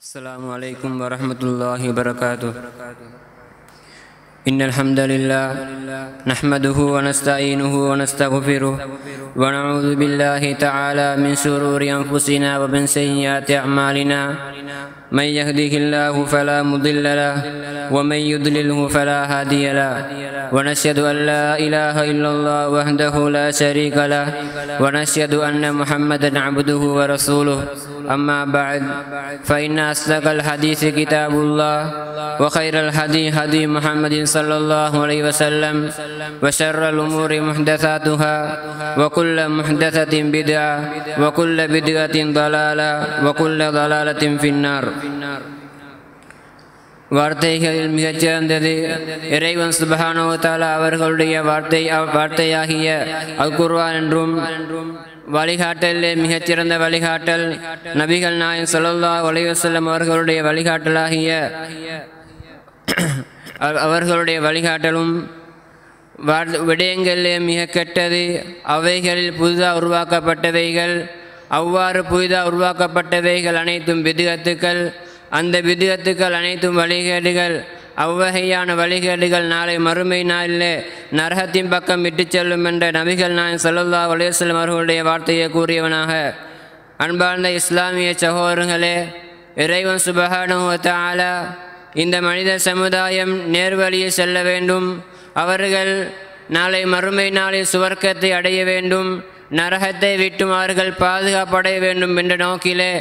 السلام عليكم ورحمة الله وبركاته. إن الحمد لله نحمده ونستعينه ونستغفره ونعوذ بالله تعالى من شرور أنفسنا ومن سيئات أعمالنا. من يهده الله فلا مضل له ومن يضلله فلا هادي له. ونشهد أن لا إله إلا الله وحده لا شريك له ونشهد أن محمدا عبده ورسوله. أما بعد فإن أصدق الحديث كتاب الله وخير الهدي هدي محمد صلى الله عليه وسلم وشر الأمور محدثاتها وكل محدثة بدعة وكل بدعة ضلالة وكل ضلالة في النار. வார்த்தைகளில் மிகச்சிறந்தது இறைவன் சுபஹானோ தாலா அவர்களுடைய வார்த்தை வார்த்தையாகிய அல் குர்வான் என்றும் வழிகாட்டலே மிகச்சிறந்த வழிகாட்டல் நபிகள் நாயன் சொல்லல்லா வலைவசல்லம் அவர்களுடைய வழிகாட்டலாகிய அவர்களுடைய வழிகாட்டலும் விடயங்களிலே மிக கெட்டது அவைகளில் புதிதாக உருவாக்கப்பட்டவைகள் அவ்வாறு புதிதாக உருவாக்கப்பட்டவைகள் அனைத்தும் விதுகத்துக்கள். அந்த விதுகத்துக்கள் அனைத்தும் வழிகேடுகள். அவ்வகையான வழிகேடுகள் நாளை மறுமை நாளிலே நரகத்தின் பக்கம் இட்டு செல்லும் என்ற நபிகள் நான் சல்லல்லா அலையம் அவர்களுடைய வார்த்தையை கூறியவனாக. அன்பார்ந்த இஸ்லாமிய சகோதரர்களே இறைவன் சுபகானுவத்தாலா இந்த மனித சமுதாயம் நேர்வழியில் செல்ல வேண்டும். அவர்கள் நாளை மறுமை நாளில் சுவர்க்கத்தை அடைய வேண்டும். நரகத்தை விட்டும் அவர்கள் பாதுகாப்படைய வேண்டும் என்ற நோக்கிலே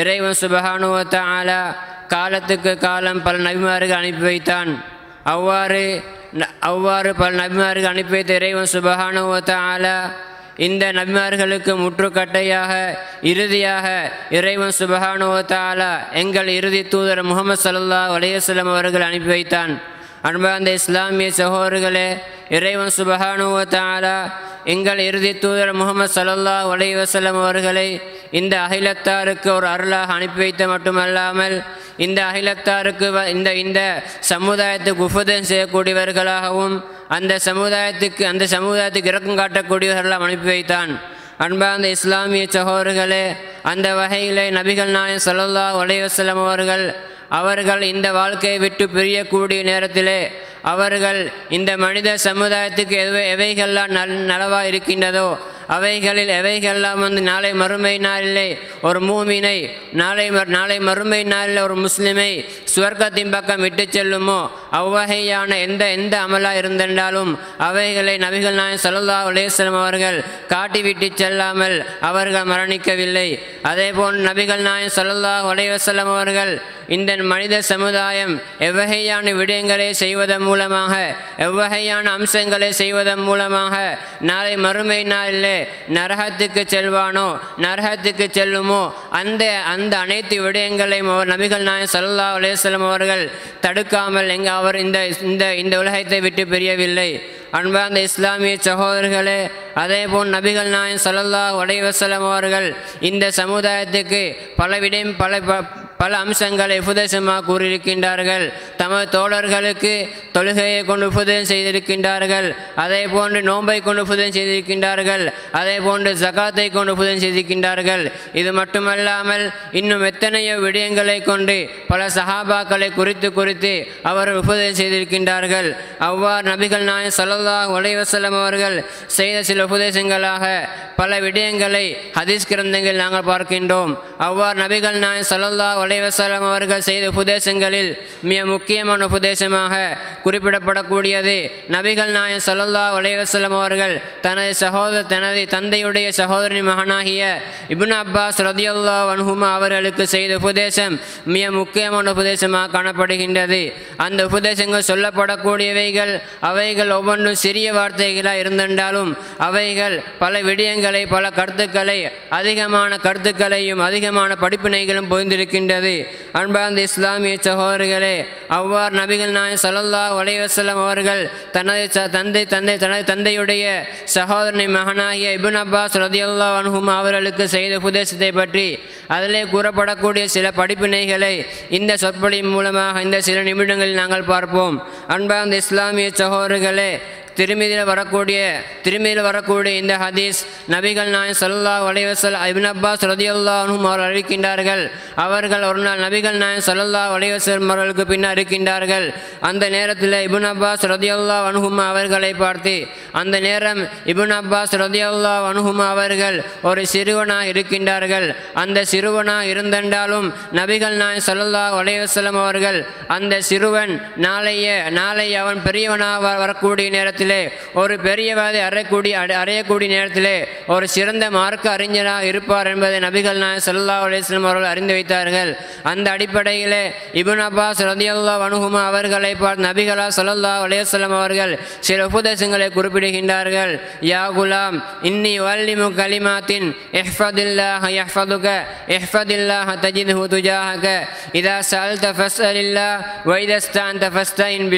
இறைவன் சுபகானுவத்த ஆலா காலத்துக்கு காலம் பல நபிமார்கள் அனுப்பி வைத்தான். அவ்வாறு அவ்வாறு பல நபிமார்கள் அனுப்பி வைத்த இறைவன் சுபகானுவத்த ஆலா இந்த நபிமார்களுக்கு முற்றுக்கட்டையாக இறுதியாக இறைவன் சுபகானுவத்த ஆலா எங்கள் இறுதி தூதர் முகமது சல்லா வலையசலம் அவர்கள் அனுப்பி வைத்தான். அன்பார்ந்த இஸ்லாமிய சகோதரர்களே இறைவன் சுபஹானுவத்த ஆலா எங்கள் இறுதி தூதர் முகமது சல்லல்லா உலைவசலம் அவர்களை இந்த அகிலத்தாருக்கு ஒரு அருளாக அனுப்பி வைத்த மட்டுமல்லாமல் இந்த அகிலத்தாருக்கு இந்த இந்த சமுதாயத்துக்கு உபதம் செய்யக்கூடியவர்களாகவும் அந்த சமுதாயத்துக்கு அந்த சமுதாயத்துக்கு இறக்கம் காட்டக்கூடியவர்களாக அனுப்பி வைத்தான். அன்பார்ந்த இஸ்லாமிய சகோதரர்களே அந்த வகையிலே நபிகள் நாயன் சல்லல்லா உலைவசலம் அவர்கள் அவர்கள் இந்த வாழ்க்கையை விட்டு பிரியக்கூடிய நேரத்திலே அவர்கள் இந்த மனித சமுதாயத்துக்கு எவை எவைகள்லாம் நல் நலவாக இருக்கின்றதோ அவைகளில் எவைகள்லாம் வந்து நாளை மறுமை நாளிலே ஒரு மூமினை நாளை நாளை மறுமை நாளில் ஒரு முஸ்லிமை சுவர்க்கத்தின் பக்கம் விட்டு செல்லுமோ அவ்வகையான எந்த எந்த அமலாக இருந்தென்றாலும் அவைகளை நபிகள் நாயன் சல்லா அலேஸ்லம் அவர்கள் காட்டிவிட்டு செல்லாமல் அவர்கள் மரணிக்கவில்லை. அதே போல் நபிகள் நாயன் சல்லல்லா அலைவசல்லம் அவர்கள் இந்த மனித சமுதாயம் எவ்வகையான விடயங்களை செய்வதன் மூலமாக எவ்வகையான அம்சங்களை செய்வதன் மூலமாக நாளை மறுமை நாளிலே நரகத்துக்கு செல்வானோ? நரகத்துக்கு செல்லுமோ? அந்த அந்த அனைத்து விடயங்களையும் அவர் நபிகள் நாயன் சல்லா அலேஸ்லம் அவர்கள் தடுக்காமல் எங்க அவர் இந்த இந்த இந்த உலகத்தை விட்டு பிரியவில்லை. அன்பார்ந்த இஸ்லாமிய சகோதரர்களே அதே போல் நபிகள் நாயன் சல்லல்லா உடைவசலம் அவர்கள் இந்த சமுதாயத்துக்கு பல விடயம் பல பல அம்சங்களை உபதேசமாக கூறியிருக்கின்றார்கள். தமது தோழர்களுக்கு தொழுகையை கொண்டு உபதேசம் செய்திருக்கின்றார்கள். அதே போன்று நோன்பை கொண்டு உபதேசம் செய்திருக்கின்றார்கள். அதே போன்று ஜகாத்தை கொண்டு உபதேசம் செய்திருக்கின்றார்கள். இது மட்டுமல்லாமல் இன்னும் எத்தனையோ விடயங்களை கொண்டு பல சஹாபாக்களை குறித்து குறித்து அவர் உபதேசம் செய்திருக்கின்றார்கள். அவ்வாறு நபிகள் நாயன் சல்லல்லா உலைவசலம் அவர்கள் செய்த சில உபதேசங்களாக பல விடயங்களை ஹதீஸ் கிரந்தங்கள் நாங்கள் பார்க்கின்றோம். அவ்வாறு நபிகள் நாயன் சல்லல்லா உலைவசலம் அவர்கள் செய்த உபதேசங்களில் மிக முக்கியமான உபதேசமாக குறிப்பிடப்படக்கூடியது. நபிகள் நாயன் சல்லல்லா அலைவசலம் அவர்கள் தனது சகோதர தனது தந்தையுடைய சகோதரி மகனாகிய இபுன் அப்பாஸ் ரதியுல்லா வன்ஹுமா அவர்களுக்கு செய்த உபதேசம் மிக முக்கியமான உபதேசமாக காணப்படுகின்றது. அந்த உபதேசங்கள் சொல்லப்படக்கூடியவைகள் அவைகள் ஒவ்வொன்றும் சிறிய வார்த்தைகளாக இருந்தென்றாலும் அவைகள் பல விடயங்களை பல கருத்துக்களை அதிகமான கருத்துக்களையும் அதிகமான படிப்பினைகளும் விட்டது அன்பார்ந்த இஸ்லாமிய சகோதரர்களே அவ்வாறு நபிகள் நாயன் சலல்லா வலைவசலம் அவர்கள் தனது தந்தை தந்தை தனது தந்தையுடைய சகோதரனை மகனாகிய இபுன் அப்பாஸ் ரதியுல்லா அனுகும் அவர்களுக்கு செய்த உபதேசத்தை பற்றி அதிலே கூறப்படக்கூடிய சில படிப்பினைகளை இந்த சொற்பொழி மூலமாக இந்த சில நிமிடங்களில் நாங்கள் பார்ப்போம். அன்பார்ந்த இஸ்லாமிய சகோதரர்களே திருமதியில் வரக்கூடிய திருமதியில் வரக்கூடிய இந்த ஹதீஸ் நபிகள் நாயன் சல்லா வலைவசல் அபின் அப்பாஸ் ரதியல்லாஹு அவர் அறிவிக்கின்றார்கள். அவர்கள் ஒரு நாள் நபிகள் நாயன் சல்லல்லா வலைவசல் அவர்களுக்கு பின்னர் இருக்கின்றார்கள். அந்த நேரத்தில் இப்னு அப்பாஸ் ரதியுல்லா அனுகுமா அவர்களை பார்த்து அந்த நேரம் இப்னு அப்பாஸ் ரதியுல்லா அனுகுமா அவர்கள் ஒரு சிறுவனாக இருக்கின்றார்கள். அந்த சிறுவனாக இருந்தென்றாலும் நபிகள் நாயன் சல்லல்லா வலைவசலம் அவர்கள் அந்த சிறுவன் நாளைய நாளை அவன் பெரியவனாக வ- வரக்கூடிய நேரத்தில் ஒரு பெரியவாதை அறையக்கூடிய அறையக்கூடிய நேரத்திலே ஒரு சிறந்த மார்க்க அறிஞராக இருப்பார் என்பதை நபிகள் நாயன் சல்லா அலிஸ்லம் அவர்கள் அறிந்து வைத்தார்கள். அந்த அடிப்படையிலே இபுன் அப்பாஸ் ரதியல்லாஹு அன்ஹுமா அவர்களை பார்த்து நபிகளா சல்லா அலைஹி அவர்கள் சில உபதேசங்களை குறிப்பிடுகின்றார்கள். யா குலாம் இன்னி வல்லிமு கலிமாத்தின் இஹ்ஃபதில்லாஹ எஹ்ஃபதுக எஹ்ஃபதில்லாஹ் தஜிதுஹு துஜாஹக இதா சல் தஃபஸ் வ இதா ஸ்தஅன்த ஃபஸ்தஇன்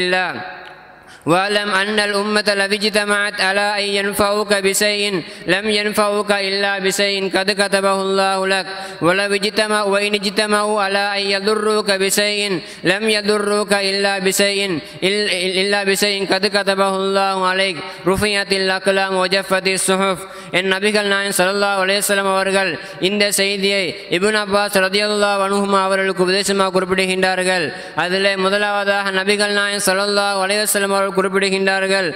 واعلم أن الأمة لو اجتمعت على أن ينفعوك بشيء لم ينفعوك إلا بشيء قد كتبه الله لك ولو اجتمعوا وإن اجتمعوا على أن يضروك بشيء لم يضروك إلا بشيء إل- إلا بشيء قد كتبه الله عليك رفعت الأقلام وجفت الصحف என் நபிகள் நாயன் ஸல்லல்லாஹு அலைஹி வஸல்லம் அவர்கள் இந்த செய்தியை இப்னு அப்பாஸ் ரதியல்லாஹு அன்ஹுமா அவர்களுக்கு உபதேசமாக குறிப்பிடுகின்றார்கள் அதிலே முதலாவதாக நபிகள் நாயன் ஸல்லல்லாஹு அலைஹி வஸல்லம் அவர்கள் குறிப்பிடுகின்றார்கள்.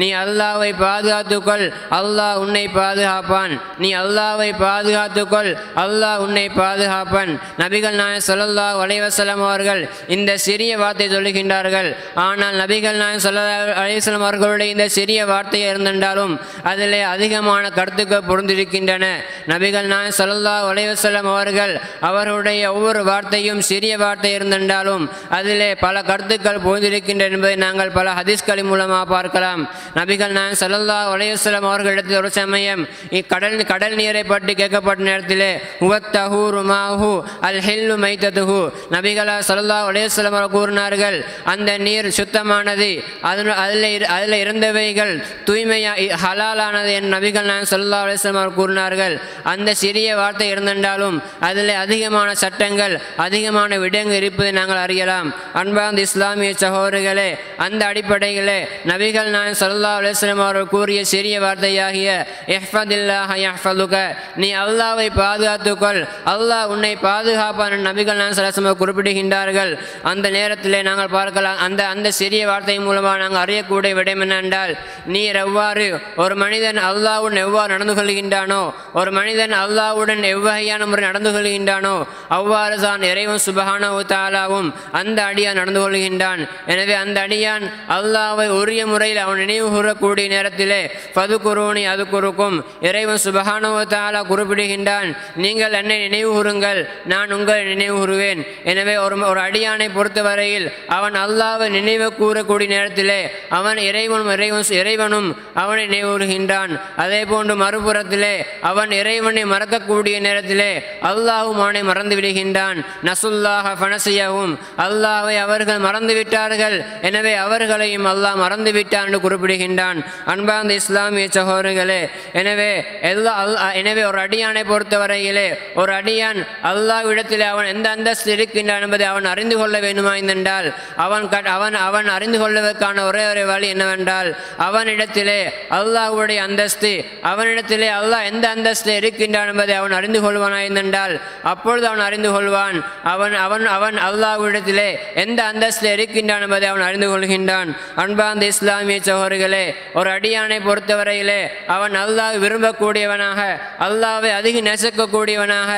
நீ அல்லாவை பாதுகாத்துக்கொள். அல்லாஹ் உன்னை பாதுகாப்பான். நீ அல்லாவை பாதுகாத்துக்கொள். அல்லாஹ் உன்னை பாதுகாப்பான். நபிகள் நாயன் சொல்லல்லா அலைவசலம் அவர்கள் இந்த சிறிய வார்த்தை சொல்லுகின்றார்கள். ஆனால் நபிகள் நாயன் சொல்ல அலைவசலம் அவர்களுடைய இந்த சிறிய வார்த்தை இருந்திருந்தாலும் அதிலே அதிகமான கருத்துக்கள் பொருந்திருக்கின்றன. நபிகள் நாயன் சொல்லல்லா அலைவசலம் அவர்கள் அவருடைய ஒவ்வொரு வார்த்தையும் சிறிய வார்த்தை இருந்திருந்தாலும் அதிலே பல கருத்துக்கள் பொருந்திருக்கின்றன என்பதை நாங்கள் பல ஹதீஸ்களின் மூலமாக பார்க்கலாம். நபிகள் நான் ஸல்லல்லாஹு அலைஹி அவர்களிடத்தில் ஒரு சமயம் இக்கடல் கடல் நீரை பற்றி கேட்கப்பட்ட நேரத்திலே உவத்தஹூரு மாஹு அல் ஹில்லு மைத்ததுஹு. நபிகளா ஸல்லல்லாஹு அலைஹி அவர் கூறினார்கள் அந்த நீர் சுத்தமானது அதில் அதில் அதில் இருந்தவைகள் தூய்மையா ஹலாலானது என் நபிகள் நான் சல்லா அலைஹி அவர் கூறினார்கள். அந்த சிறிய வார்த்தை இருந்திருந்தாலும் அதில் அதிகமான சட்டங்கள் அதிகமான விடயங்கள் இருப்பதை நாங்கள் அறியலாம். அன்பார்ந்த இஸ்லாமிய இஸ்லாமிய சகோதரர்களே அந்த அடிப்படையிலே நபிகள் நான் சல்லா அலுவலம் அவர்கள் கூறிய சிறிய வார்த்தையாகிய இஹ்ஃபதில்லாஹ யஹ்ஃபதுக நீ அல்லாவை பாதுகாத்துக்கொள். அல்லாஹ் உன்னை பாதுகாப்பான் நபிகள் நான் சலசம குறிப்பிடுகின்றார்கள். அந்த நேரத்திலே நாங்கள் பார்க்கலாம் அந்த அந்த சிறிய வார்த்தை மூலமாக நாங்கள் அறியக்கூடிய விடயம் என்னென்றால் நீர் எவ்வாறு ஒரு மனிதன் அல்லாவுடன் எவ்வாறு நடந்து கொள்கின்றானோ ஒரு மனிதன் அல்லாவுடன் எவ்வகையான முறை நடந்து கொள்கின்றானோ அவ்வாறு தான் இறைவன் சுபஹானஹு தாலாவும் அந்த அடியான் நடந்து கொள்கின்றான். எனவே அந்த அடியான் அல்லாவை உரிய முறையில் அவன் நினைவு கூறக்கூடிய நேரத்திலே பது குருவனி அது குறுக்கும். இறைவன் சுபஹானஹு குறிப்பிடுகின்றான் நீங்கள் என்னை நினைவு கூறுங்கள் நான் உங்களை நினைவு கூறுவேன். எனவே ஒரு ஒரு அடியானை பொறுத்தவரையில் அவன் அல்லாவை நினைவு கூறக்கூடிய நேரத்திலே அவன் இறைவனும் இறைவன் இறைவனும் அவனை நினைவுறுகின்றான் அதே போன்று மறுபுறத்திலே அவன் இறைவனை மறக்கக்கூடிய நேரத்திலே அல்லாஹும் அவனை மறந்து விடுகின்றான். நசுல்லாக ஃபனசியவும் அல்லாவை அவர்கள் மறந்து விட்டார்கள். எனவே அவர்களையும் அல்லாஹ் மறந்து விட்டான் என்று குறிப்பிடுகின்றான். அன்பார்ந்த இஸ்லாமிய சகோதரர்களே எனவே எல்லா அல்லாஹ் எனவே ஒரு அடியானை பொறுத்தவரையிலே ஒரு அடியான் அல்லாஹ் இடத்தில் அவன் எந்த அந்தஸ்து இருக்கின்றான் என்பதை அவன் அறிந்து கொள்ள வேண்டுமா என்றால் அவன் கட்- அவன் அவன் அறிந்து கொள்வதற்கான ஒரே ஒரு வழி என்னவென்றால் அவனிடத்திலே அல்லாஹுடைய அந்தஸ்து அவனிடத்திலே அல்லாஹ் எந்த அந்தஸ்து இருக்கின்றான் என்பதை அவன் அறிந்து கொள்வானா என்றால் அப்பொழுது அவன் அறிந்து கொள்வான். அவன் அவன் அவன் அல்லாஹ்விடத்திலே எந்த அந்தஸ்து இருக்கின்றான் என்பதை அவன் அறிந்து கொள்கின்றான். அன்பார்ந்த இஸ்லாமிய சகோதரிகளே ஒரு அடியானை பொறுத்தவரையிலே அவன் அல்லாஹ் விரும்பக்கூடியவனாக அல்லாவை அதிக நெசக்கக்கூடியவனாக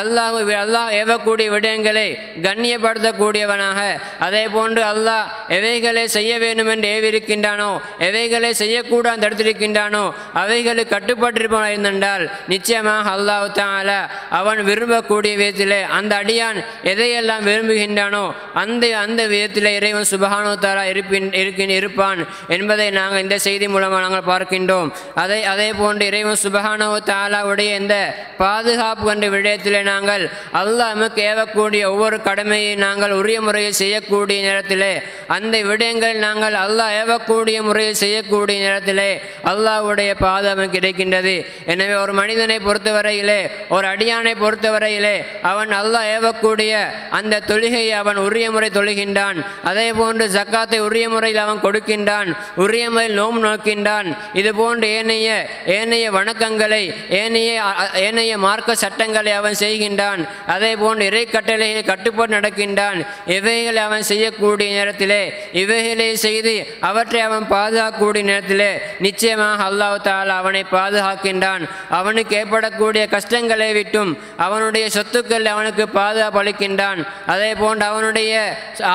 அல்லாஹ் அல்லாஹ் ஏவக்கூடிய விடயங்களை கண்ணியப்படுத்தக்கூடியவனாக அதே போன்று அல்லாஹ் எவைகளை செய்ய வேண்டும் என்று ஏவிருக்கின்றானோ எவைகளை செய்யக்கூடாது தடுத்திருக்கின்றானோ அவைகளுக்கு கட்டுப்பட்டிருப்பான் இருந்தால் நிச்சயமாக அல்லாஹ் தால அவன் விரும்பக்கூடிய விதத்திலே அந்த அடியான் எதையெல்லாம் விரும்புகின்றானோ அந்த அந்த விதத்திலே இறைவன் சுபஹானோ இருப்பின் இருக்கின் இருப்பான் என்பதை நாங்கள் இந்த செய்தி மூலமாக நாங்கள் பார்க்கின்றோம். அதை அதே போன்று இறைவன் சுபஹானோ தாலாவுடைய இந்த பாதுகாப்பு என்ற விடயத்திலே நாங்கள் அல்லாஹ் நமக்கு ஏவக்கூடிய ஒவ்வொரு கடமையை நாங்கள் உரிய முறையில் செய்யக்கூடிய நேரத்திலே அந்த விடயங்கள் நாங்கள் அல்லாஹ் ஏவக்கூடிய முறையில் செய்யக்கூடிய நேரத்திலே அல்லாஹ்வுடைய பாதுகாப்பு கிடைக்கின்றது. எனவே ஒரு மனிதனை பொறுத்தவரையிலே ஒரு அடியானை பொறுத்தவரையிலே அவன் அல்லாஹ் ஏவக்கூடிய அந்த தொழுகையை அவன் உரிய முறை தொழுகின்றான். அதே போன்று ஜக்காத்தை உரிய முறையில் அவன் கொடுக்கின்றான் உரிய முறையில் நோம்பு நோக்கின்றான். இது போன்று ஏனைய ஏனைய வணக்கங்களை ஏனைய ஏனைய மார்க்க சட்டங்களை அவன் செய்கின்றான். அதே போன்று இறை கட்டளையை கட்டுப்பாடு நடக்கின்றான். இவைகளை அவன் செய்யக்கூடிய நேரத்திலே இவைகளை செய்து அவற்றை அவன் பாதுகாக்கக்கூடிய நேரத்திலே நிச்சயமாக அல்லாஹ் தாலா அவனை பாதுகாக்கின்றான். அவனுக்கு ஏற்படக்கூடிய கஷ்டங்களை விட்டும் அவனுடைய சொத்துக்கள் அவனுக்கு பாதுகாப்பு அளிக்கின்றான். அதே போன்று அவனுடைய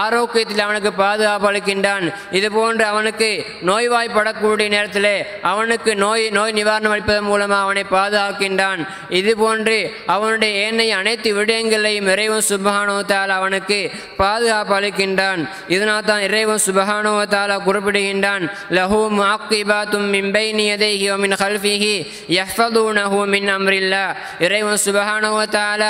ஆரோக்கியத்தில் அவனுக்கு பாதுகாப்பு அளிக்கின்றான். இது போன்று அவனுக்கு நோய்வாய்ப்படக்கூடிய நேரத்தில் அவனுக்கு நோய் நோய் நிவாரணம் அளிப்பதன் மூலமாக அவனை பாதுகாக்கின்றான். இது போன்று அவனுடைய ஏனைய அனைத்து விடயங்களையும் இறைவன் சுபகானுவத்தால் அவனுக்கு பாதுகாப்பு அளிக்கின்றான். இதனால் தான் இறைவன் சுபகானுவத்தால் குறிப்பிடுகின்றான். லஹூ முஅக்கிபாத்தும் மின் பைனி யதைஹி வ மின் கல்ஃபிஹி யஹ்ஃபதுனஹு மின் அம்ரில்லா இறைவன் சுபகானுவத்தால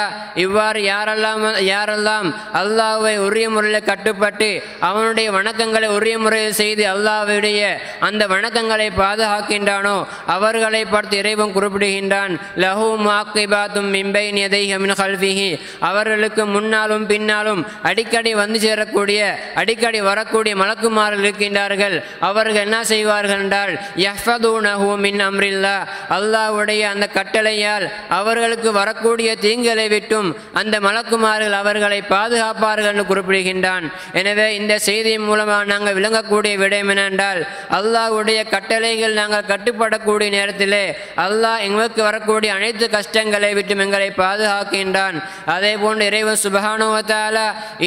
இவ்வாறு யாரெல்லாம் யாரெல்லாம் அல்லாஹ்வை உரிய முறையில் கட்டுப்பட்டு அவனுடைய வணக்கங்களை உரிய முறையில் செய்து அல்லாவுடைய அந்த வணக்கங்களை பாதுகாக்கின்றானோ அவர்களை பார்த்து இறைவன் குறிப்பிடுகின்றான் லஹு மாக்கிபாத்தும் மிம்பை கல்விஹி அவர்களுக்கு முன்னாலும் பின்னாலும் அடிக்கடி வந்து சேரக்கூடிய அடிக்கடி வரக்கூடிய மலக்குமார்கள் இருக்கின்றார்கள். அவர்கள் என்ன செய்வார்கள் என்றால் யஃபதூனஹு மின் அம்ரில்லா. அல்லாவுடைய அந்த கட்டளையால் அவர்களுக்கு வரக்கூடிய தீங்களை விட்டும் அந்த மலக்குமார்கள் அவர்களை பாதுகாப்பார்கள் என்று குறிப்பிடுகின்றான். எனவே இந்த செய்தியின் மூலமாக நாங்கள் விளங்கக்கூடிய விடயம் என்னென்றால் அல்லாஹ்வுடைய கட்டளைகள் நாங்கள் கட்டுப்படக்கூடிய நேரத்திலே அல்லாஹ் எங்களுக்கு வரக்கூடிய அனைத்து கஷ்டங்களை விட்டு எங்களை பாதுகாக்கின்றான். அதே போன்று இறைவன் சுபஹானுவத்தால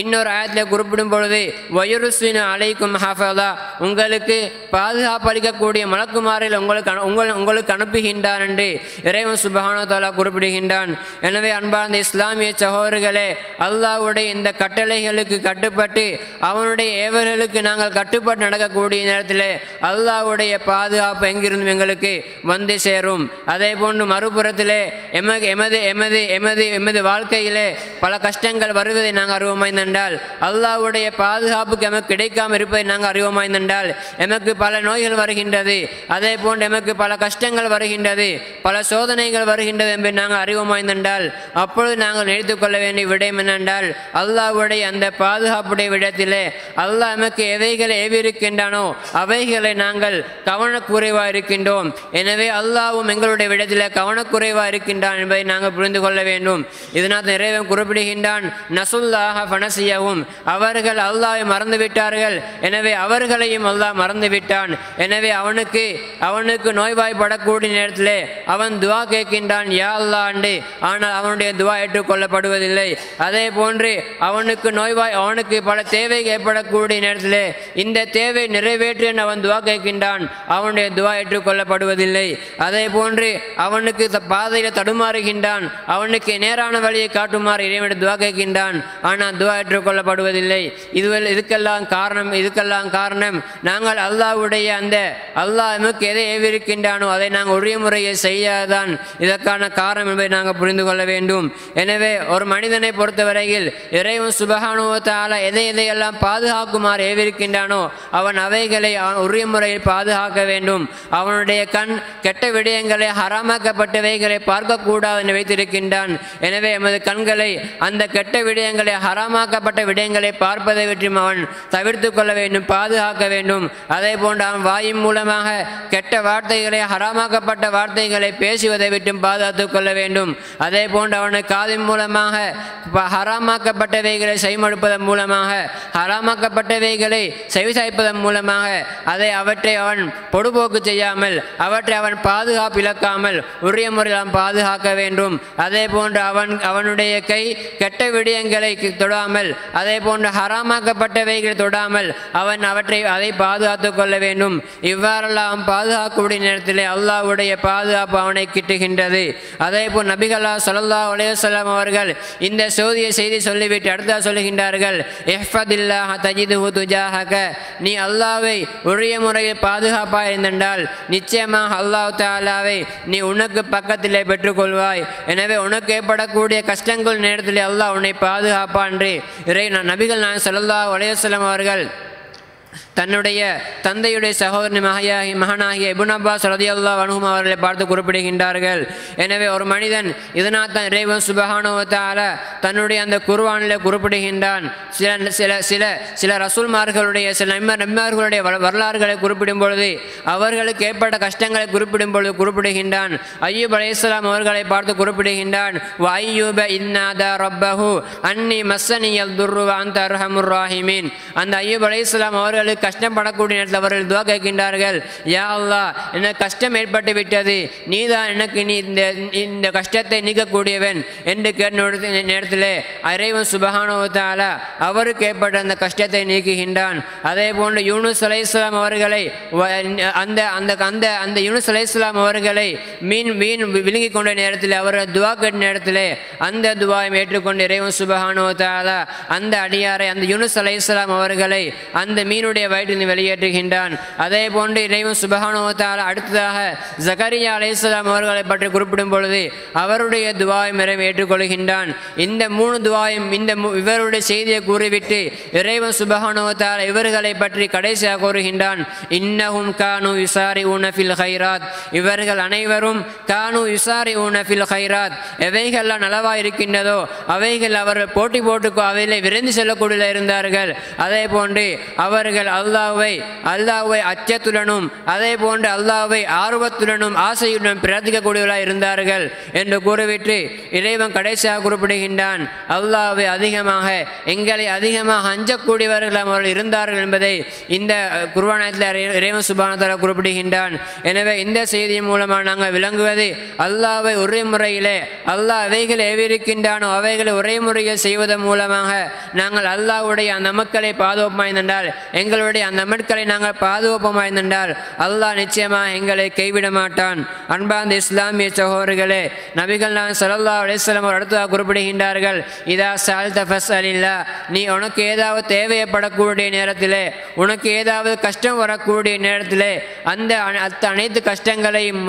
இன்னொரு ஆயத்தில் குறிப்பிடும் பொழுது வயுருஸ்வின் அலைக்கும் ஹஃபதா உங்களுக்கு பாதுகாப்பு அளிக்கக்கூடிய மலக்குமாரில் உங்களுக்கு உங்கள் உங்களுக்கு அனுப்புகின்றான் என்று இறைவன் சுபஹானுவத்தாலா குறிப்பிடுகின்றான். எனவே அன்பார்ந்த இஸ்லாமிய சகோதரர்களே அல்லாஹ்வுடைய இந்த கட்டளைகளுக்கு கட்டுப்பட்டு அவனுடைய ஏவல்களுக்கு நாங்கள் கட்டுப்பட்டு நடக்கக்கூடிய நேரத்தில் அல்லாஹ்வுடைய பாதுகாப்பு எங்கிருந்தும் எங்களுக்கு வந்து சேரும். அதே போன்று மறுபுறத்திலே எமது எமது எமது எமது எமது வாழ்க்கையிலே பல கஷ்டங்கள் வருவதை நாங்கள் அறிவோமாய்ந்தால் அல்லாவுடைய பாதுகாப்புக்கு எமக்கு கிடைக்காமல் இருப்பதை நாங்கள் அறிவோமாய்ந்தால் எமக்கு பல நோய்கள் வருகின்றது. அதே போன்று எமக்கு பல கஷ்டங்கள் வருகின்றது. பல சோதனைகள் வருகின்றது என்பதை நாங்கள் அறிவோமாய்ந்தால் அப்பொழுது நாங்கள் நினைத்துக் கொள்ள வேண்டிய விடயம் என்னென்றால் அல்லாஹ்வுடைய அந்த பாதுகாப்புடைய விடத்தில் அல்லாஹ் நமக்கு எதைகள் ஏவிருக்கின்றானோ அவைகளை நாங்கள் கவனக்குறைவாக இருக்கின்றோம். எனவே அல்லாவும் எங்களுடைய விடத்தில் கவனக்குறைவாக இருக்கின்றான் என்பதை நாங்கள் புரிந்து கொள்ள வேண்டும். இதனால் நிறைவன் குறிப்பிடுகின்றான் நசுல்லாக பனசியவும் அவர்கள் அல்லாவை மறந்து விட்டார்கள் எனவே அவர்களையும் அல்லாஹ் மறந்து விட்டான் எனவே அவனுக்கு அவனுக்கு நோய்வாய்ப்படக்கூடிய நேரத்திலே அவன் துவா கேட்கின்றான் யா அல்லாஹ் அண்டு ஆனால் அவனுடைய துவா ஏற்றுக்கொள்ளப்படுவதில்லை. அதே போன்று அவனுக்கு நோய்வாய் அவனுக்கு பல தேவை ஏற்படக்கூடிய நேரத்தில் இந்த தேவை நிறைவேற்று என அவன் துவா கேட்கின்றான். அவனுடைய துவா ஏற்றுக்கொள்ளப்படுவதில்லை. அதே போன்று அவனுக்கு பாதையில் தடுமாறுகின்றான். அவனுக்கு நேரான வழியை காட்டுமாறு இறைவன் துவா கேட்கின்றான். ஆனால் துவா ஏற்றுக்கொள்ளப்படுவதில்லை. இதுவெல் இதுக்கெல்லாம் காரணம் இதுக்கெல்லாம் காரணம். நாங்கள் அல்லாவுடைய அந்த அல்லாஹ் எதை ஏவிருக்கின்றானோ அதை நாங்கள் உரிய முறையை செய்யாதான் இதற்கான காரணம் என்பதை நாங்கள் புரிந்து கொள்ள வேண்டும். எனவே ஒரு மனிதனை பொறுத்தவரையில் இறைவன் சுபகானுவத்தால் எதை எதையெல்லாம் பாதுகாக்குமாறு ஏவிருக்கின்றானோ அவன் அவைகளை அவன் உரிய முறையில் பாதுகாக்க வேண்டும். அவனுடைய கண் கெட்ட விடயங்களை ஹராமாக்கப்பட்டவைகளை பார்க்கக்கூடாது என்று வைத்திருக்கின்றான். எனவே எமது கண்களை அந்த கெட்ட விடயங்களை ஹராமாக்கப்பட்ட விடயங்களை பார்ப்பதை விட்டும் அவன் தவிர்த்து கொள்ள வேண்டும் பாதுகாக்க வேண்டும். அதே போன்று அவன் வாயின் மூலமாக கெட்ட வார்த்தைகளை ஹராமாக்கப்பட்ட வார்த்தைகளை பேசுவதை விட்டும் பாதுகாத்துக் கொள்ள வேண்டும். அதே போன்று அவனை காதின் மூலமாக ஹராமாக்கப்பட்டவைகளை செய்மடுப்பதன் மூலமாக ஹராமாக்கப்பட்டவைகளை செவிசாய்ப்பதன் மூலமாக அதை அவற்றை அவன் பொடுபோக்கு செய்யாமல் அவற்றை அவன் பாதுகாப்பு இழக்காமல் உரிய முறையில் அவன் பாதுகாக்க வேண்டும். அதே போன்று அவன் அவனுடைய கை கெட்ட விடயங்களை தொடாமல் அதே போன்று ஹராமாக்கப்பட்டவைகளை தொடாமல் அவன் அவற்றை அதை பாதுகாத்து கொள்ள வேண்டும். இவ்வாறெல்லாம் அவன் பாதுகாக்கக்கூடிய நேரத்திலே அல்லாஹ்வுடைய பாதுகாப்பு அவனை கிட்டுகின்றது. அதே போல் நபிகல்லா ஸல்லல்லாஹு உலகம் அவர்கள் இந்த சோதிய செய்தி சொல்லிவிட்டு அடுத்தா சொல்லுகின்றார்கள் இஹ்ஃபதில்லாஹ தஜிதுஹு துஜாஹக நீ அல்லாவை உரிய முறையில் பாதுகாப்பாக இருந்தென்றால் நிச்சயமாக அல்லாஹ் தாலாவை நீ உனக்கு பக்கத்திலே பெற்றுக்கொள்வாய். எனவே உனக்கு ஏற்படக்கூடிய கஷ்டங்கள் நேரத்தில் அல்லாஹ் உன்னை பாதுகாப்பான்றி இறை நான் நபிகள் நான் சொல்லல்லா அலைஹி அவர்கள் தன்னுடைய தந்தையுடைய சகோதரி மகையாகி மகனாகிய இபுன் அப்பாஸ் ரதியல்லா அனுகும் அவர்களை பார்த்து குறிப்பிடுகின்றார்கள். எனவே ஒரு மனிதன் இதனால் தான் இறைவன் சுபஹானுவத்தால தன்னுடைய அந்த குருவானில் குறிப்பிடுகின்றான். சில சில சில சில ரசூல்மார்களுடைய சில நன்ம நன்மார்களுடைய வரலாறுகளை குறிப்பிடும் பொழுது அவர்களுக்கு ஏற்பட்ட கஷ்டங்களை குறிப்பிடும் பொழுது குறிப்பிடுகின்றான். ஐயூப் அலைஹிஸ்ஸலாம் அவர்களை பார்த்து குறிப்பிடுகின்றான். வாயூப இன்னாத இன்னாதா ரப்பஹு அன்னி மஸ்ஸனியல் துர்ரு வ அர்ஹமுர் ராஹிமீன். அந்த ஐயூப் அலைஹிஸ்ஸலாம் அவர்களுக்கு கஷ்டப்படக்கூடிய நேரத்தில் அவர்கள் துவா கேட்கின்றார்கள். யா அல்லா எனக்கு கஷ்டம் ஏற்பட்டு விட்டது. நீதான் எனக்கு நீ இந்த இந்த கஷ்டத்தை நீக்கக்கூடியவன் என்று கேட்ட நேரத்தில் அறைவன் சுபஹானுவத்தால அவருக்கு ஏற்பட்ட அந்த கஷ்டத்தை நீக்குகின்றான். அதே போன்று யூனுஸ் அலை இஸ்லாம் அவர்களை அந்த அந்த அந்த அந்த யூனுஸ் அலை இஸ்லாம் அவர்களை மீன் மீன் விழுங்கி கொண்ட நேரத்தில் அவர்கள் துவா கேட்ட நேரத்தில் அந்த துவாயம் ஏற்றுக்கொண்டு இறைவன் சுபஹானுவத்தால அந்த அடியாரை அந்த யூனுஸ் அலை இஸ்லாம் அவர்களை அந்த மீனுடைய வயிற்றில் வெளியேற்றுகின்றான். அதே போன்று இறைவன் சுபகானுவத்தால் அடுத்ததாக ஜகரியா அலைஹிஸ்ஸலாம் அவர்களை பற்றி குறிப்பிடும் பொழுது அவருடைய துவாயும் இறைவன் ஏற்றுக்கொள்கின்றான் இந்த மூணு துவாயும் இந்த இவருடைய செய்தியை கூறிவிட்டு இறைவன் சுபகானுவத்தால் இவர்களை பற்றி கடைசியாக கூறுகின்றான். இன்னஹும் கானு விசாரி ஃபில் ஹைராத் இவர்கள் அனைவரும் கானு விசாரி ஃபில் ஹைராத் எவைகள்லாம் நலவாக இருக்கின்றதோ அவைகள் அவர் போட்டி போட்டு அவைகளை விரைந்து செல்லக்கூடிய இருந்தார்கள். அதே போன்று அவர்கள் அல்லாவை அல்லாவை அச்சத்துடனும் அதே போன்று அல்லாவை ஆர்வத்துடனும் ஆசையுடனும் பிரார்த்திக்கக்கூடியவர்களாக இருந்தார்கள் என்று கூறிவிட்டு இறைவன் கடைசியாக குறிப்பிடுகின்றான் அல்லாவை அதிகமாக எங்களை அதிகமாக அஞ்சக்கூடியவர்கள் அவர்கள் இருந்தார்கள் என்பதை இந்த குருவானத்தில் இறைவன் சுபானத்தால் குறிப்பிடுகின்றான். எனவே இந்த செய்தியின் மூலமாக நாங்கள் விளங்குவது அல்லாவை ஒரே முறையிலே அல்லாஹ் அவைகள் ஏவிருக்கின்றானோ அவைகளை ஒரே முறையில் செய்வதன் மூலமாக நாங்கள் அல்லாவுடைய அந்த மக்களை பாதுகாப்பாய்ந்தால் எங்களுடைய அந்த மக்களை நாங்கள் பாதுகாப்பமாய்ந்தால் அல்லாஹ் நிச்சயமாக எங்களை கைவிட மாட்டான் அன்பார்ந்த இஸ்லாமிய சகோதரர்களே நபிகள் நான் சல்லா அலிஸ்லாம் அடுத்ததாக குறிப்பிடுகின்றார்கள் இதா சால் தஃபஸ் அலில்லா நீ உனக்கு ஏதாவது தேவைப்படக்கூடிய நேரத்திலே உனக்கு ஏதாவது கஷ்டம் வரக்கூடிய நேரத்திலே அந்த அத்த அனைத்து கஷ்டங்களையும்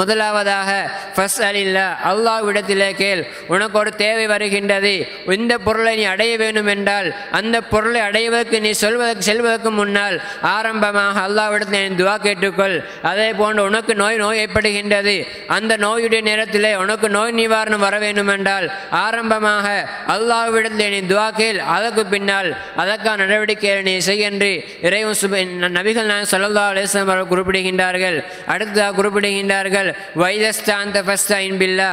முதலாவதாக ஃபஸ் அலில்லா அல்லாஹ்விடத்திலே கேள் உனக்கு ஒரு தேவை வருகின்றது இந்த பொருளை நீ அடைய வேண்டும் என்றால் அந்த பொருளை அடைவதற்கு நீ சொல்வதற்கு செல்வதற்கு முன்னால் ஆரம்பமாக அல்லாவிடத்தில் என் துவா கேட்டுக்கொள். அதே போன்று உனக்கு நோய் நோய் ஏற்படுகின்றது அந்த நோயுடைய நேரத்திலே உனக்கு நோய் நிவாரணம் வர வேண்டுமென்றால் ஆரம்பமாக அல்லாவிடத்தில் நீ துவா கேள். அதற்கு பின்னால் அதற்கான நடவடிக்கையை நீ செய் என்று இறைவன் சுப நபிகள் நான் சொல்லல்லா அலேசம் அவர்கள் குறிப்பிடுகின்றார்கள். அடுத்ததாக குறிப்பிடுகின்றார்கள். வைதஸ்தாந்த ஃபஸ்தாயின் பில்லா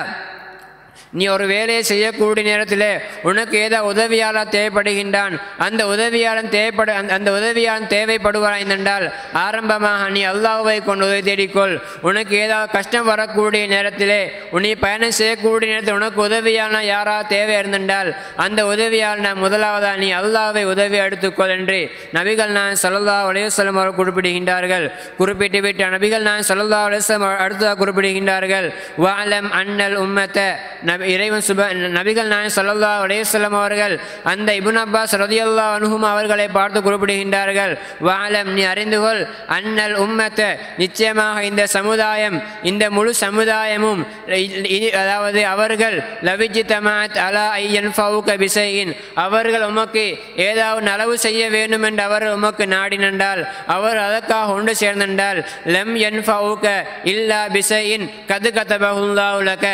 நீ ஒரு வேலையை செய்யக்கூடிய நேரத்தில் உனக்கு ஏதோ உதவியாளர் தேவைப்படுகின்றான் அந்த உதவியாளன் தேவைப்பட அந்த- அந்த உதவியாளன் தேவைப்படுவாய் என்றால் ஆரம்பமாக நீ அல்லாஹுவை கொண்டு உதவி தேடிக்கொள். உனக்கு ஏதாவது கஷ்டம் வரக்கூடிய நேரத்திலே உன்னை பயணம் செய்யக்கூடிய நேரத்தில் உனக்கு உதவியான யாராவது தேவை இருந்தென்றால் அந்த உதவியாளனை முதலாவதாக நீ அல்லாவை உதவி எடுத்துக்கொள் என்று நபிகள் நான் சல்லல்லா அலையுஸ்லம் அவர் குறிப்பிடுகின்றார்கள். குறிப்பிட்டு விட்டு நபிகள் நான் சல்லல்லா அலையுஸ்லம் அடுத்ததாக குறிப்பிடுகின்றார்கள். வாலம் அன்னல் உம்மத்த நபி இறைவன் சுப நபிகள் நாயன் சல்லல்லா அலையுஸ்லம் அவர்கள் அந்த இபுன் அப்பாஸ் ரதியல்லா அனுகும் அவர்களை பார்த்து குறிப்பிடுகின்றார்கள். வாலம் நீ அறிந்து கொள் அன்னல் உம்மத்த நிச்சயமாக இந்த சமுதாயம் இந்த முழு சமுதாயமும் அதாவது அவர்கள் லவிஜி தமாத் அலா ஐயன் ஃபவுக பிசையின் அவர்கள் உமக்கு ஏதாவது நலவு செய்ய வேண்டும் என்று அவர் உமக்கு நாடினென்றால் அவர் அதற்காக ஒன்று சேர்ந்தென்றால் லெம் என் ஃபவுக இல்லா பிசையின் கது கதபகுல்லா உலக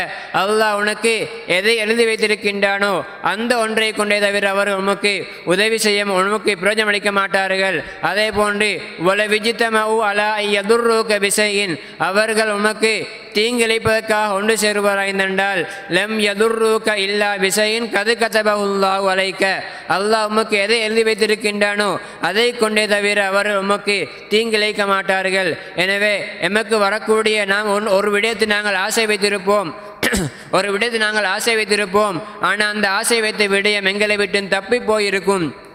அல்லாஹ் உனக்கு எதை எழுதி வைத்திருக்கின்றானோ அந்த ஒன்றை கொண்டே தவிர அவர் உமக்கு உதவி செய்ய உமக்கு பிரயோஜனம் அளிக்க மாட்டார்கள். அதே போன்று உல விஜித்தமவு அலா எதுர்ரூக விசையின் அவர்கள் உமக்கு தீங்கிழைப்பதற்காக ஒன்று சேருவாராய்ந்தென்றால் லெம் எதுர்ரூக்க இல்லா விசையின் கது கதபகுல்லாஹு அலைக்க அல்லாஹ் உமக்கு எதை எழுதி வைத்திருக்கின்றானோ அதை கொண்டே தவிர அவர்கள் உமக்கு தீங்கிழைக்க மாட்டார்கள். எனவே எமக்கு வரக்கூடிய நாம் ஒரு விடயத்தை நாங்கள் ஆசை வைத்திருப்போம். ஒரு விடயத்தை நாங்கள் ஆசை வைத்திருப்போம். ஆனால் அந்த ஆசை வைத்த விடயம் எங்களை விட்டு தப்பி போயிருக்கும்.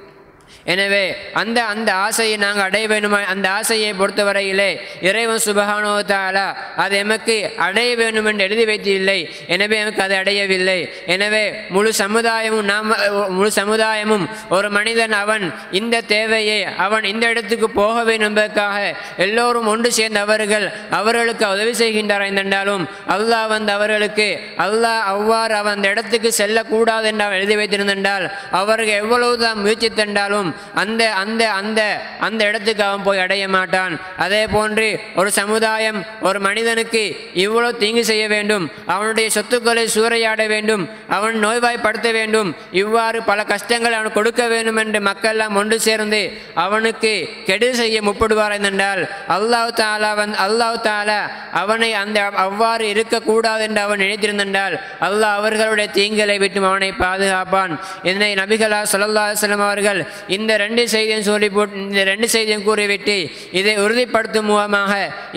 எனவே அந்த அந்த ஆசையை நாங்கள் அடைய வேணுமா அந்த ஆசையை பொறுத்தவரையிலே இறைவன் சுபஹானோ தாலா அது எமக்கு அடைய வேண்டும் என்று எழுதி வைத்தில்லை எனவே எமக்கு அதை அடையவில்லை. எனவே முழு சமுதாயமும் நாம் முழு சமுதாயமும் ஒரு மனிதன் அவன் இந்த தேவையை அவன் இந்த இடத்துக்கு போக வேண்டும் என்பதற்காக எல்லோரும் ஒன்று சேர்ந்த அவர்கள் அவர்களுக்கு உதவி செய்கின்றார் என்றாலும் அல்லாஹ் வந்து அவர்களுக்கு அல்லாஹ் அவ்வாறு அவன் அந்த இடத்துக்கு செல்லக்கூடாது என்று அவன் எழுதி வைத்திருந்தால் அவர்கள் எவ்வளவுதான் முயற்சி தண்டாலும் அந்த அந்த அந்த அந்த இடத்துக்கு அவன் போய் அடைய மாட்டான். அதே போன்று ஒரு சமுதாயம் ஒரு மனிதனுக்கு இவ்வளவு தீங்கு செய்ய வேண்டும். அவனுடைய சொத்துக்களை சூறையாட வேண்டும். அவன் நோய்வாய்ப்படுத்த வேண்டும். இவ்வாறு பல கஷ்டங்களை அவன் கொடுக்க வேண்டும் என்று மக்கள் எல்லாம் ஒன்று சேர்ந்து அவனுக்கு கெடு செய்ய முப்படுவார் என்றால் அல்லாஹ் தாலா வந் அல்லாஹ் தாலா அவனை அந்த அவ்வாறு இருக்கக்கூடாது என்று அவன் நினைத்திருந்தால் அல்லாஹ் அவர்களுடைய தீங்களை விட்டு அவனை பாதுகாப்பான். இதனை நபிகளா சொல்லல்லா செல்லம் அவர்கள் இந்த இந்த ரெண்டு செய்தியும் சொல்லி போட்டு இந்த ரெண்டு செய்தியும் கூறிவிட்டு இதை உறுதிப்படுத்தும் மூலமாக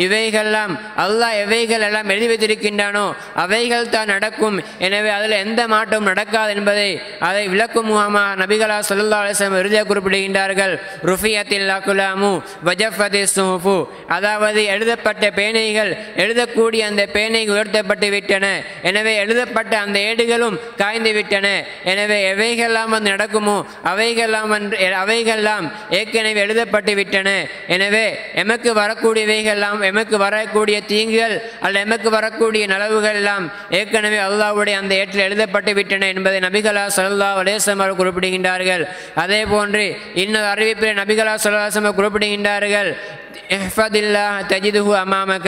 இவைகள்லாம் அல்லாஹ் எவைகள் எல்லாம் எழுதி வைத்திருக்கின்றானோ அவைகள் தான் நடக்கும். எனவே அதில் எந்த மாற்றமும் நடக்காது என்பதை அதை விளக்கும் மூலமாக நபிகளா ஸல்லல்லாஹு அலிஸ்லாம் இறுதியாக குறிப்பிடுகின்றார்கள். ருஃபியத்தில் அகுலாமு வஜஃபதி சுஹுஃபு அதாவது எழுதப்பட்ட பேனைகள் எழுதக்கூடிய அந்த பேனை உயர்த்தப்பட்டு விட்டன. எனவே எழுதப்பட்ட அந்த ஏடுகளும் காய்ந்து விட்டன. எனவே எவைகள்லாம் வந்து நடக்குமோ அவைகள்லாம் வந்து அவைகள்லாம் ஏற்கனவே எழுதப்பட்டு விட்டன. எனவே எமக்கு வரக்கூடியவைகள்லாம் எமக்கு வரக்கூடிய தீங்குகள் அல்ல எமக்கு வரக்கூடிய நலவுகள் எல்லாம் ஏற்கனவே அல்லாவுடைய அந்த ஏற்றில் எழுதப்பட்டு விட்டன என்பதை நபிகளா சல்லா அலைஹி குறிப்பிடுகின்றார்கள். அதே போன்று இன்னொரு அறிவிப்பில் நபிகளா ஸல்லல்லாஹு குறிப்பிடுகின்றார்கள் தஜிதுஹு அமாமக.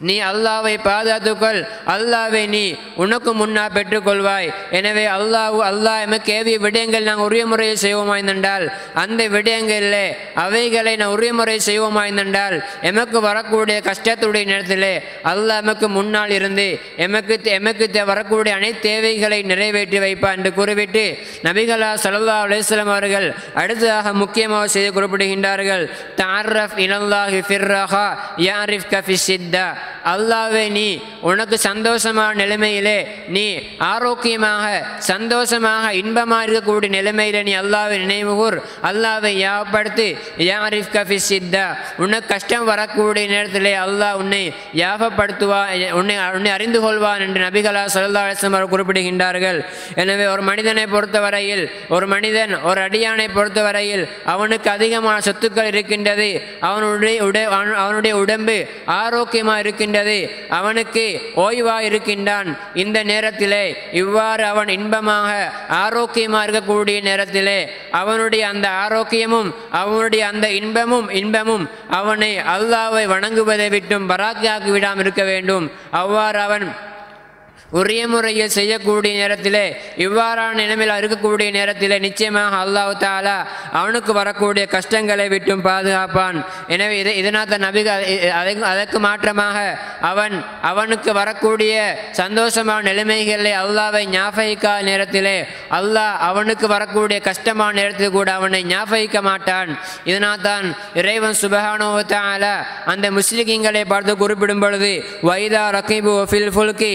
நீ அல்லாவை பாதுகாத்துக்கொள். அல்லாவை நீ உனக்கு முன்னா பெற்றுக்கொள்வாய். எனவே அல்லாஹ் அல்லாஹ் எமக்கு ஏவிய விடயங்கள் நாங்கள் உரிய முறையில் செய்வோமாய்ந்தால் அந்த விடயங்களில் அவைகளை நான் உரிய முறை செய்வோமாய்ந்தால் எமக்கு வரக்கூடிய கஷ்டத்துடைய நேரத்திலே அல்லாஹ் எமக்கு முன்னால் இருந்து எமக்கு எமக்கு வரக்கூடிய அனைத்து தேவைகளை நிறைவேற்றி வைப்பா என்று கூறிவிட்டு நபிகளா சல்லா அலிஸ்லாம் அவர்கள் அடுத்ததாக முக்கியமாக செய்து குறிப்பிடுகின்றார்கள் தாரஃப் இனல்லாஹி ஃபிர்ரஹா யாரிஃப் கஃபி சித்தா அல்லாவே நீ உனக்கு சந்தோஷமான நிலைமையிலே நீ ஆரோக்கியமாக சந்தோஷமாக இன்பமாக இருக்கக்கூடிய நிலைமையில் நீ அல்லாவை நினைவுகூர் அல்லாவை யாபப்படுத்தி யாரிஃப் கஃபி சித்தா உனக்கு கஷ்டம் வரக்கூடிய நேரத்திலே அல்லாஹ் உன்னை யாபப்படுத்துவா உன்னை உன்னை அறிந்து கொள்வான் என்று நபிகளா ஸல்லல்லாஹு அலைஹி குறிப்பிடுகின்றார்கள். எனவே ஒரு மனிதனை பொறுத்தவரையில் ஒரு மனிதன் ஒரு அடியானை பொறுத்தவரையில் அவனுக்கு அதிகமான சொத்துக்கள் இருக்கின்றது. அவனுடைய உடை அவனுடைய உடம்பு ஆரோக்கியமாக இருக்கின்றது. அவனுக்கு ஓய்வாக இருக்கின்றான் இந்த நேரத்திலே இவ்வாறு அவன் இன்பமாக ஆரோக்கியமாக இருக்கக்கூடிய நேரத்திலே அவனுடைய அந்த ஆரோக்கியமும் அவனுடைய அந்த இன்பமும் இன்பமும் அவனை அல்லாவை வணங்குவதை விட்டும் பராக்கியாக்கி விடாமல் இருக்க வேண்டும். அவ்வாறு அவன் உரிய முறையில் செய்யக்கூடிய நேரத்திலே இவ்வாறான நிலைமையில் இருக்கக்கூடிய நேரத்தில் நிச்சயமாக அல்லாஹ் தாலா அவனுக்கு வரக்கூடிய கஷ்டங்களை விட்டும் பாதுகாப்பான். எனவே இதை இதனால் தான் நபிகள் அதற்கு அதற்கு மாற்றமாக அவன் அவனுக்கு வரக்கூடிய சந்தோஷமான நிலைமைகளை அல்லாவை ஞாபகிக்காத நேரத்திலே அல்லாஹ் அவனுக்கு வரக்கூடிய கஷ்டமான நேரத்தில் கூட அவனை ஞாபகிக்க மாட்டான். இதனால் தான் இறைவன் சுபகானோத்தால அந்த முஸ்லிம்களை பார்த்து குறிப்பிடும் பொழுது வைதா ரகிபு ஃபில் ஃபுல்கி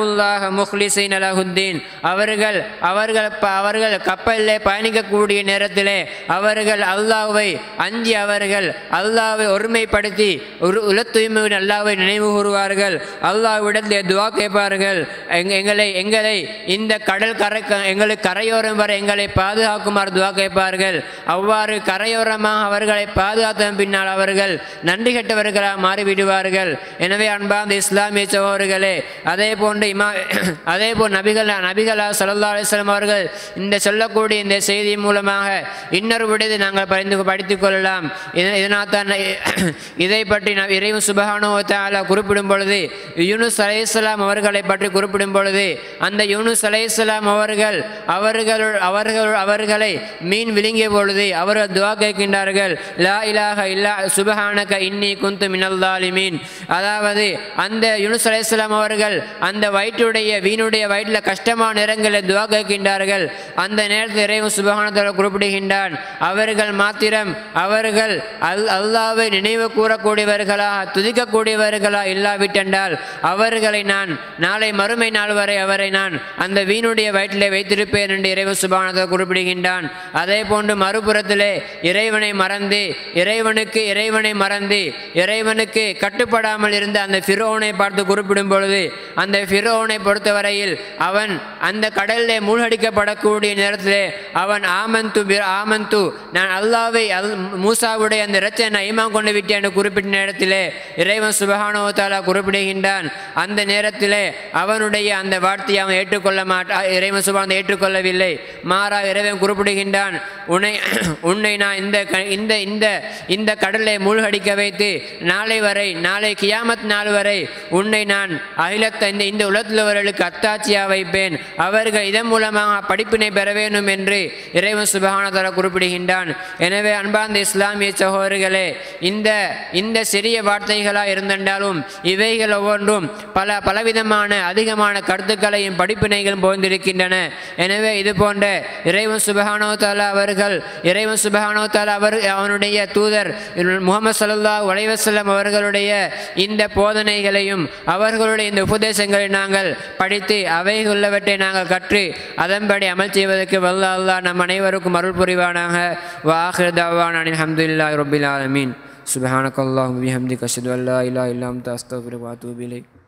தாவுல்லாஹ முஹ்லிசைன் அலஹுத்தீன். அவர்கள் அவர்கள் அவர்கள் கப்பலிலே பயணிக்கக்கூடிய நேரத்திலே அவர்கள் அல்லாவை அஞ்சி அவர்கள் அல்லாவை ஒருமைப்படுத்தி ஒரு உல தூய்மையின் அல்லாவை நினைவு கூறுவார்கள். அல்லாவிடத்தில் துவா கேட்பார்கள். எங்களை எங்களை இந்த கடல் கரை எங்களை கரையோரம் வரை எங்களை பாதுகாக்குமாறு துவா கேட்பார்கள். அவ்வாறு கரையோரமாக அவர்களை பாதுகாத்த பின்னால் அவர்கள் நன்றி கெட்டவர்களாக மாறிவிடுவார்கள். எனவே அன்பார்ந்த இஸ்லாமிய சகோதரர்களே அதே போன்று இமா அதே போல் நபிகள் நபிகளா சல்லா அலிஸ்லாம் அவர்கள் இந்த சொல்லக்கூடிய இந்த செய்தி மூலமாக இன்னொரு விடத்தை நாங்கள் படித்து படித்துக் கொள்ளலாம். இதனால் தான் இதை பற்றி நாம் இறைவன் சுபஹானோ குறிப்பிடும் பொழுது யூனுஸ் அலைஹிஸ்ஸலாம் அவர்களை பற்றி குறிப்பிடும் பொழுது அந்த யூனுஸ் அலைஹிஸ்ஸலாம் அவர்கள் அவர்கள் அவர்கள் அவர்களை மீன் விழுங்கிய பொழுது அவர்கள் துவா கேட்கின்றார்கள் லா இலாக இல்லா சுபஹானக இன்னி குந்து மினல் ஸாலிமீன். அதாவது அந்த யூனுஸ் அலைஹிஸ்ஸலாம் அவர்கள் அந்த வயிற்றுடைய வீணுடைய வயிற்றில் கஷ்டமான நேரங்களில் துவா கேட்கின்றார்கள். அந்த நேரத்தில் இறைவன் சுபஹானத்தால் குறிப்பிடுகின்றான் அவர்கள் மாத்திரம் அவர்கள் அல் அல்லாவை நினைவு கூறக்கூடியவர்களா துதிக்கக்கூடியவர்களா இல்லாவிட்டென்றால் அவர்களை நான் நாளை மறுமை நாள் வரை அவரை நான் அந்த வீணுடைய வயிற்றிலே வைத்திருப்பேன் என்று இறைவன் சுபகானத்தில் குறிப்பிடுகின்றான். அதே போன்று மறுபுறத்திலே இறைவனை மறந்து இறைவனுக்கு இறைவனை மறந்து இறைவனுக்கு கட்டுப்படாமல் இருந்த அந்த ஃபிரோனை பார்த்து குறிப்பிடும் பொழுது அந்த ஃபிரோ ஃபிரௌனை பொறுத்தவரையில் அவன் அந்த கடலிலே மூழ்கடிக்கப்படக்கூடிய நேரத்திலே அவன் ஆமந்து ஆமந்து நான் அல்லாவை அல் மூசாவுடைய அந்த இரச்சை நான் ஈமான் கொண்டு விட்டேன் என்று குறிப்பிட்ட நேரத்திலே இறைவன் சுபஹானோ குறிப்பிடுகின்றான். அந்த நேரத்திலே அவனுடைய அந்த வார்த்தையை அவன் ஏற்றுக்கொள்ள மாட்டா இறைவன் சுபான் ஏற்றுக்கொள்ளவில்லை. மாறா இறைவன் குறிப்பிடுகின்றான் உன்னை உன்னை நான் இந்த க- இந்த இந்த இந்த கடலை மூழ்கடிக்க வைத்து நாளை வரை நாளை கியாமத் நாள் வரை உன்னை நான் அகிலத்த இந்த இந்த உலகத்திலவர்களுக்கு அத்தாட்சியாக வைப்பேன். அவர்கள் இதன் மூலமாக படிப்பினை பெற வேண்டும் என்று இறைவன் சுபகானதர குறிப்பிடுகின்றான். எனவே அன்பார்ந்த இஸ்லாமிய சகோதரர்களே இந்த இந்த சிறிய வார்த்தைகளாக இருந்தென்றாலும் இவைகள் ஒவ்வொன்றும் பல பலவிதமான அதிகமான கருத்துக்களையும் படிப்பினைகளும் போந்திருக்கின்றன எனவே இது போன்ற இறைவன் சுபஹானோ தாலா அவர்கள் இறைவன் சுபஹானோ தாலா அவர் அவனுடைய தூதர் முகமது சல்லா உலைவசல்லம் அவர்களுடைய இந்த போதனைகளையும் அவர்களுடைய இந்த உபதேசங்களை நாங்கள் படித்து அவைகளுள்ளவற்றை நாங்கள் கற்று அதன்படி அமல் செய்வதற்கு வல்ல அல்லாஹ் நம் அனைவருக்கும் அருள் புரிவானாக. வாஹிர் தவான் அல்ஹம்துலில்லாஹி ரபில் ஆலமீன். சுபஹானக்கல்லாஹு பிஹம்திக அஷ்ஹது அல்லா இல்லா அன்த அஸ்தக்ஃபிருக வ அத்தூபு